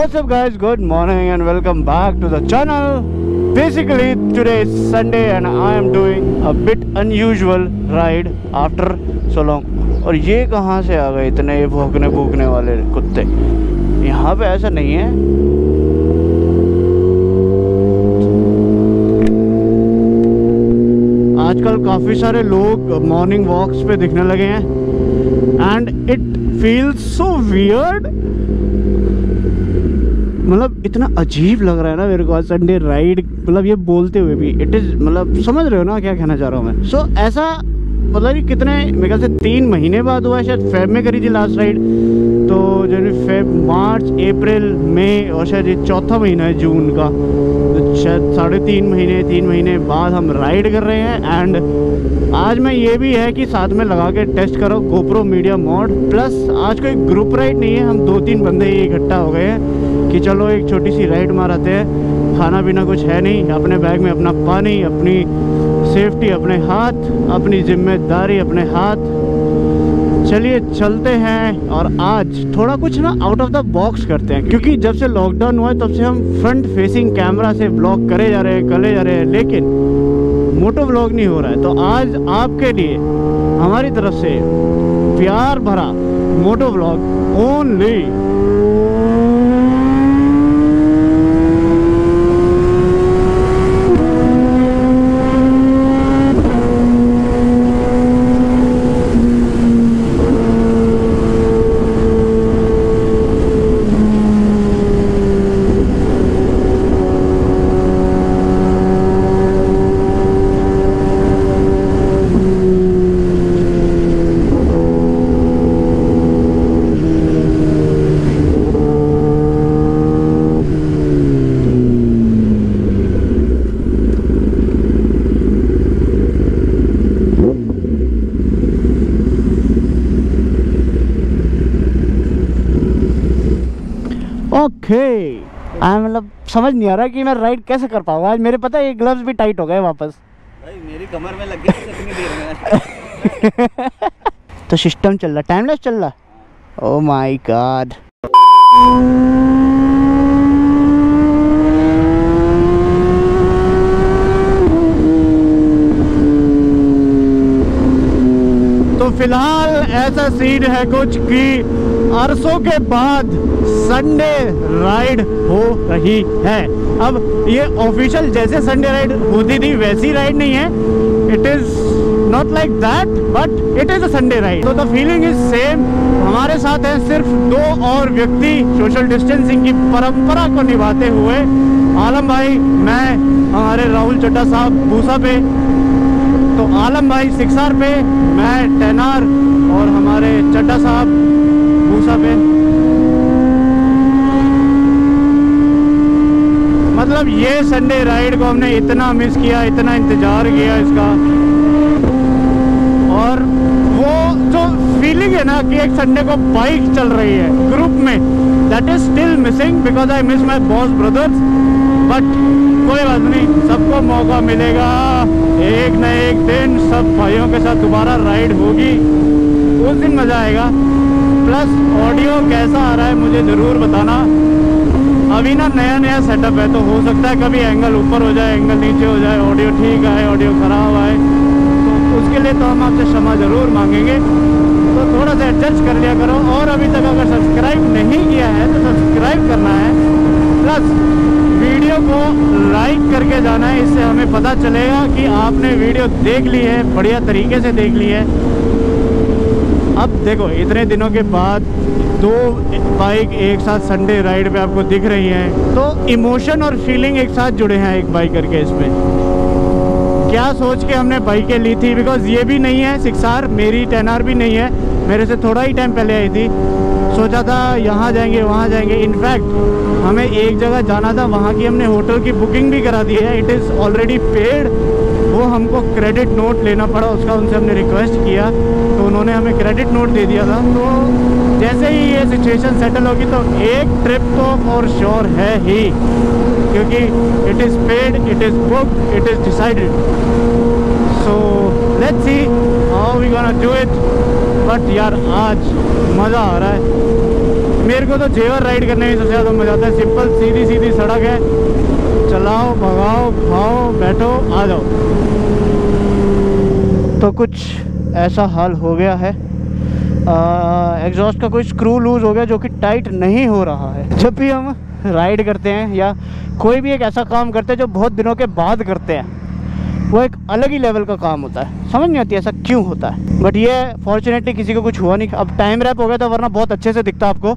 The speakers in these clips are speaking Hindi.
What's up guys, good morning and welcome back to the channel. Basically today is Sunday and I am doing a bit unusual ride after so long. और ये कहाँ से आ गए इतने ये भोंकने भूकने वाले कुत्ते यहाँ पे ऐसा नहीं है आजकल काफ़ी सारे लोग मॉर्निंग वॉक्स पे दिखने लगे हैं and it feels so weird मतलब इतना अजीब लग रहा है ना मेरे को आज संडे राइड मतलब ये बोलते हुए भी। इट इज़ मतलब समझ रहे हो ना क्या कहना चाह रहा हूँ मैं। सो so, ऐसा मतलब ये कितने मेरे ख्याल से तीन महीने बाद हुआ शायद फेब में करी थी लास्ट राइड तो जनवरी फेब मार्च अप्रैल मई और शायद ये चौथा महीना है जून का। तो शायद साढ़े तीन महीने तीन महीने बाद हम राइड कर रहे हैं एंड आज मैं ये भी है कि साथ में लगा के टेस्ट करो गोप्रो मीडिया मोड प्लस आज कोई ग्रुप राइड नहीं है हम दो तीन बंदे ही इकट्ठा हो गए हैं। कि चलो एक छोटी सी राइड माराते हैं। खाना पीना कुछ है नहीं, अपने बैग में अपना पानी, अपनी सेफ्टी, अपने हाथ, अपनी ज़िम्मेदारी, अपने हाथ। चलिए, चलते हैं और आज थोड़ा कुछ ना आउट ऑफ़ द बॉक्स करते हैं, क्योंकि जब से लॉकडाउन हुआ है, तब से हम फ्रंट फेसिंग कैमरा से ब्लॉग करे जा रहे हैं, करे जा रहे हैं, लेकिन मोटो ब्लॉग नहीं हो रहा है। तो आज आपके लिए, हमारी तरफ़ से प्यार भरा मोटो ब्लॉग ओनली ओके आ, मतलब समझ नहीं आ रहा कि मैं राइड कैसे कर पाऊँगा आज मेरे पता है ये ग्लव्स भी टाइट हो गए वापस। भाई मेरी कमर में लग गई देर में। तो सिस्टम चल रहा टाइमलेस चल रहा? ओ माय गॉड तो फ़िलहाल ऐसा सीन है कुछ कि अरसों के बाद संडे राइड हो रही है। अब ये ऑफिशियल जैसे संडे राइड होती थी, वैसी राइड नहीं है। It is not like that but it is a Sunday ride तो द फीलिंग इज़ सेम हमारे साथ हैं सिर्फ़ दो और व्यक्ति सोशल डिस्टेंसिंग की परंपरा को निभाते हुए। आलम भाई, मैं, हमारे राहुल चड्डा साहब, भूसा पे। तो आलम भाई, सिक्सार पे, मैं, टेनार और हमारे चड्डा साहब। पे मतलब ये संडे राइड को हमने इतना मिस किया, इतना इंतज़ार किया इसका। और वो जो फीलिंग है ना कि एक संडे को बाइक चल रही है ग्रुप में that is still missing because I miss my boss brothers but कोई बात नहीं, सबको मौका मिलेगा। एक न एक दिन सब भाइयों के साथ दोबारा राइड होगी। उस दिन मज़ा आएगा। प्लस ऑडियो कैसा आ रहा है मुझे ज़रूर बताना। अभी ना नया नया सेटअप है तो हो सकता है कभी एंगल ऊपर हो जाए एंगल नीचे हो जाए ऑडियो ठीक आए ऑडियो ख़राब आए। तो उसके लिए तो हम आपसे क्षमा ज़रूर मांगेंगे। तो थोड़ा सा एडजस्ट कर लिया करो। और अभी तक अगर सब्सक्राइब नहीं किया है तो सब्सक्राइब करना है। प्लस वीडियो को लाइक करके जाना है, इससे हमें पता चलेगा कि आपने वीडियो देख ली है, बढ़िया तरीके से देख ली है। अब देखो, इतने दिनों के बाद दो बाइक एक साथ संडे राइड पे आपको दिख रही हैं। तो इमोशन और फीलिंग एक साथ जुड़े हैं एक बाइक करके इसमें। क्या सोच के हमने बाइकें ली थी? बिकॉज़ ये भी नहीं है, सिक्सार, मेरी टेनआर भी नहीं है। मेरे से थोड़ा ही टाइम पहले आई थी। सोचा था यहाँ जाएँगे, वहाँ जाएँगे। इनफैक्ट हमें एक जगह जाना था, वहाँ की हमने होटल की बुकिंग भी करा दी है। इट इज़ ऑलरेडी पेड वो हमको क्रेडिट नोट लेना पड़ा, उसका उनसे हमने रिक्वेस्ट किया तो उन्होंने हमें क्रेडिट नोट दे दिया था। तो जैसे ही ये सिचुएशन सेटल होगी तो एक ट्रिप तो फॉर श्योर है ही, क्योंकि it is paid it is book it is decided so let's see how we gonna do it but यार, आज मज़ा आ रहा है। मेरे को तो जेवर राइड करने में सबसे ज़्यादा मज़ा आता है। सिंपल सीधी सीधी सड़क है। चलाओ, भगाओ, खाओ, बैठो, आ जाओ। तो कुछ ऐसा हाल हो गया है। एग्जॉस्ट का कोई स्क्रू लूज हो गया जो कि टाइट नहीं हो रहा है। जब भी हम राइड करते हैं या कोई भी एक ऐसा काम करते हैं जो बहुत दिनों के बाद करते हैं, वो एक अलग ही लेवल का काम होता है। समझ नहीं आती ऐसा क्यों होता है। बट ये फॉर्चुनेटली किसी को कुछ हुआ नहीं। अब टाइम रैप हो गया था, वरना बहुत अच्छे से दिखता आपको।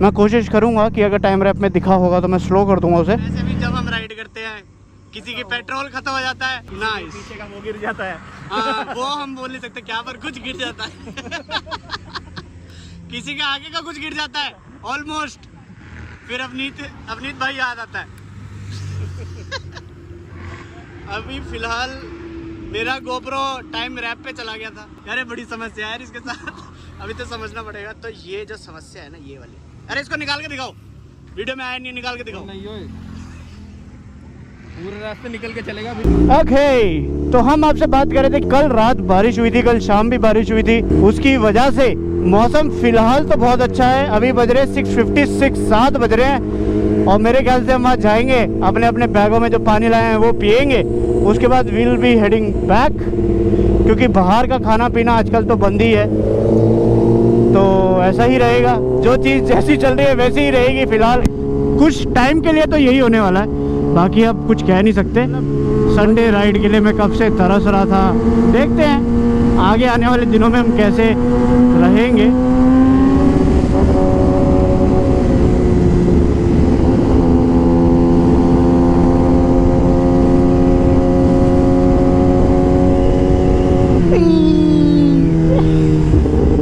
मैं कोशिश करूँगा कि अगर टाइम रैप में दिखा होगा तो मैं स्लो कर दूँगा उसे। राइड करते हैं। किसी की पेट्रोल खत्म हो जाता है। नाइस पीछे का वो गिर जाता है। हाँ, वो हम बोल नहीं सकते क्या पर कुछ गिर जाता है। किसी का आगे का कुछ गिर जाता है। ऑलमोस्ट फिर अवनीत अवनीत भाई याद आता है। अभी फ़िलहाल मेरा गोप्रो टाइम रैप पे चला गया था। अरे बड़ी समस्या है इसके साथ। अभी तो समझना पड़ेगा। तो ये जो समस्या है ना ये वाली। अरे इसको निकाल के दिखाओ। वीडियो में आया नहीं निकाल के दिखाओ। नहीं पूरे रास्ते निकल के चलेगा ओके तो हम आपसे बात कर रहे थे, कल रात बारिश हुई थी, कल शाम भी बारिश हुई थी। उसकी वजह से मौसम फ़िलहाल तो बहुत अच्छा है। अभी बज रहे सिक्स फिफ्टी सिक्स सात बज रहे हैं। और मेरे ख्याल से हम आज जाएँगे अपने अपने बैगों में जो पानी लाए हैं, वो पियेंगे उसके बाद विल बी हेडिंग बैक क्योंकि बाहर का खाना पीना आजकल तो बंद ही है। तो ऐसा ही रहेगा। जो चीज़ जैसी चल रही है, वैसी ही रहेगी फ़िलहाल। कुछ टाइम के लिए तो यही होने वाला है। बाकी अब कुछ कह नहीं सकते। संडे राइड के लिए मैं कब से तरस रहा था। देखते हैं, आगे आने वाले दिनों में हम कैसे रहेंगे।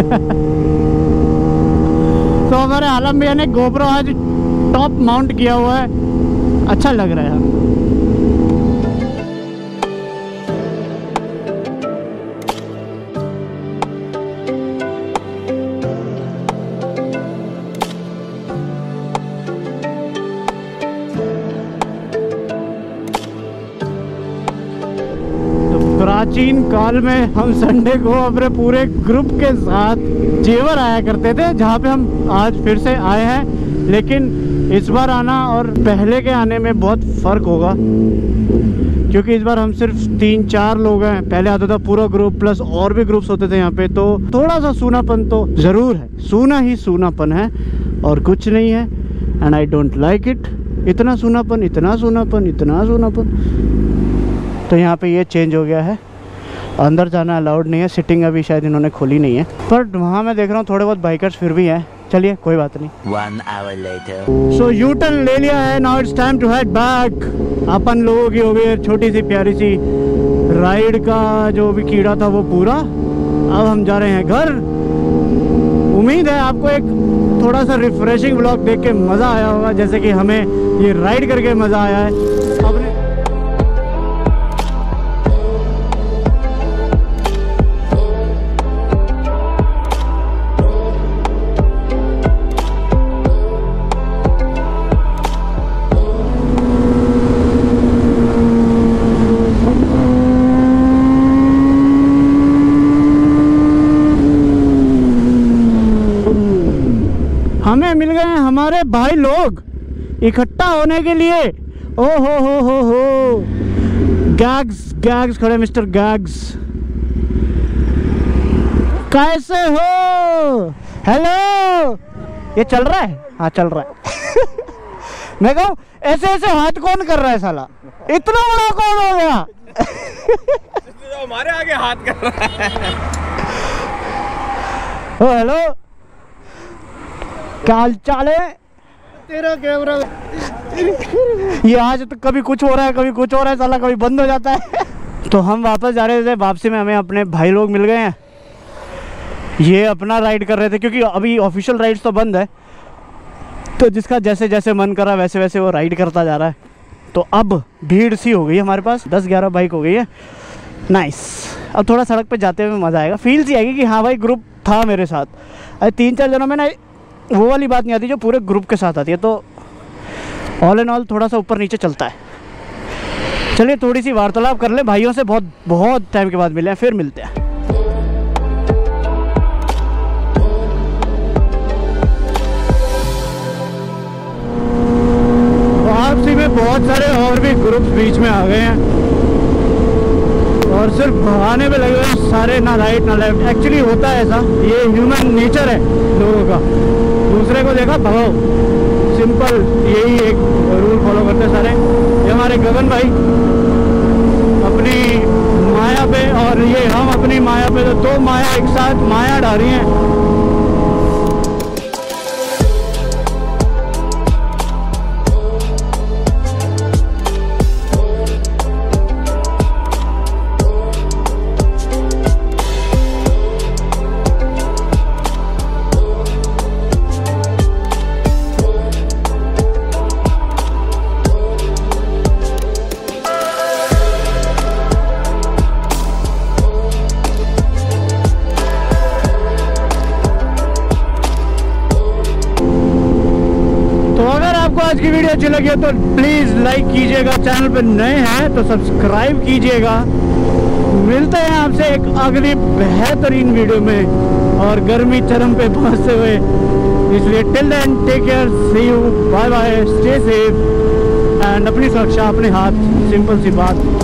तो हमारे आलम भैया ने गोप्रो आज टॉप माउंट किया हुआ है। अच्छा लग रहा है। तो प्राचीन काल में हम संडे को अपने पूरे ग्रुप के साथ जेवर आया करते थे, जहाँ पे हम आज फिर से आए हैं। लेकिन इस बार आना और पहले के आने में बहुत फ़र्क होगा, क्योंकि इस बार हम सिर्फ़ तीन चार लोग हैं। पहले आता था पूरा ग्रुप प्लस और भी ग्रुप्स होते थे यहाँ पे तो थोड़ा सा सूनापन तो ज़रूर है। सूना ही सूनापन है और कुछ नहीं है and I don't like it इतना सूनापन इतना सूनापन इतना सूनापन। तो यहाँ पे ये चेंज हो गया है। अंदर जाना अलाउड नहीं है सिटिंग अभी शायद इन्होंने खोली नहीं है। पर वहाँ मैं देख रहा हूँ थोड़े बहुत बाइकर्स फिर भी हैं। चलिए कोई बात नहीं। One hour later. So U turn ले लिया है now it's time to head back अपन लोगों की हो गई छोटी सी प्यारी सी राइड का जो भी कीड़ा था वो पूरा। अब हम जा रहे हैं घर। उम्मीद है आपको एक थोड़ा सा रिफ्रेशिंग ब्लॉग देख के मज़ा आया होगा जैसे कि हमें ये राइड करके मज़ा आया है। हमारे भाई लोग इकट्ठा होने के लिए ओ हो हो हो हो। गैग्स गैग्स खड़े मिस्टर गैग्स कैसे हो? हेलो ये चल रहा है? हाँ चल रहा है। मैं कहूँ ऐसे ऐसे हाथ कौन कर रहा है साला? इतना बड़ा कौन हो गया? हमारे आगे हाथ कर रहा है। ओ हेलो क्या हाल चाल। है तेरा कैमरा ये आज तो कभी कुछ हो रहा है कभी कुछ हो रहा है साला कभी बंद हो जाता है। तो हम वापस जा रहे थे वापसी में हमें अपने भाई लोग मिल गए हैं। ये अपना राइड कर रहे थे क्योंकि अभी ऑफिशियल राइड्स तो बंद है। तो जिसका जैसे जैसे मन करा वैसे वैसे वो राइड करता जा रहा है। तो अब भीड़ सी हो गई है हमारे पास दस ग्यारह बाइक हो गई है। नाइस अब थोड़ा सड़क पे जाते हुए मज़ा आएगा। फील सी आएगी कि हाँ भाई ग्रुप था मेरे साथ। अरे तीन चार जनों में ना वो वाली बात नहीं आती जो पूरे ग्रुप के साथ आती है तो ऑल एंड ऑल थोड़ा सा ऊपर नीचे चलता है। चलिए थोड़ी सी वार्तालाप कर ले, भाइयों से बहुत बहुत टाइम के बाद मिले हैं, फिर मिलते हैं। तो वापसी में बहुत सारे और भी ग्रुप्स बीच में आ गए हैं। और सिर्फ़ भगाने में लगे हुए सारे ना राइट ना लेफ़्ट एक्चुअली होता है ऐसा, ये ह्यूमन नेचर है लोगों का। दूसरे को देखा, भगाओ। सिंपल यही एक रूल फॉलो करते सारे। ये हमारे गगन भाई, अपनी माया पे और ये हम अपनी माया पे तो दो तो माया एक साथ माया डाल रही हैं। आपको आज की वीडियो अच्छी लगी हो तो प्लीज़ लाइक कीजिएगा चैनल पर नए हैं तो सब्सक्राइब कीजिएगा। मिलते हैं आपसे एक अगली बेहतरीन वीडियो में और गर्मी चरम पे पहुँचते हुए। इसलिए till then take care see you bye bye stay safe and अपनी सुरक्षा, अपने हाथ सिंपल सी बात।